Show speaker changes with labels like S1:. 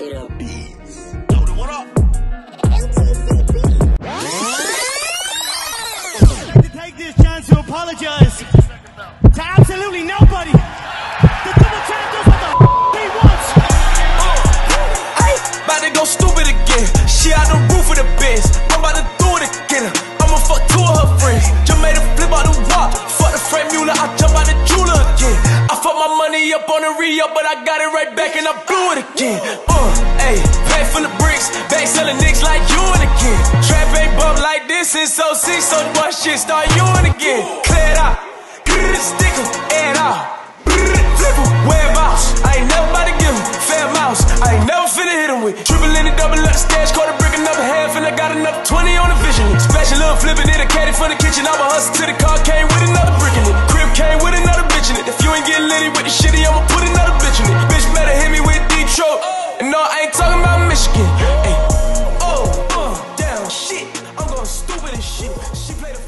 S1: To absolutely nobody. Wants. Oh.
S2: Ay, about to go stupid again. She out the roof of the Benz. I'm about to do it again. I'ma fuck two of her friends. Just made a flip out the wall. Fuck the Franck Muller, I jump out my money up on the re-up, but I got it right back and I blew it again. Uh, ayy, bag full of bricks, back selling niggas like you and again. Trap ain't bump like this since 06, so boy shit start you and again. Clear it out, stick 'em, air it out. Whereabouts? I ain't never about to give 'em fair mouse. I ain't never finna hit 'em with triple in the double up stash, a brick another half, and I got another 20 on the vision. Special little flipping it, a caddy from the kitchen. I was hustle to the car, came with another brick in it. Crib came with about Hey, oh, uh, damn, shit. I'm going stupid as shit. She played a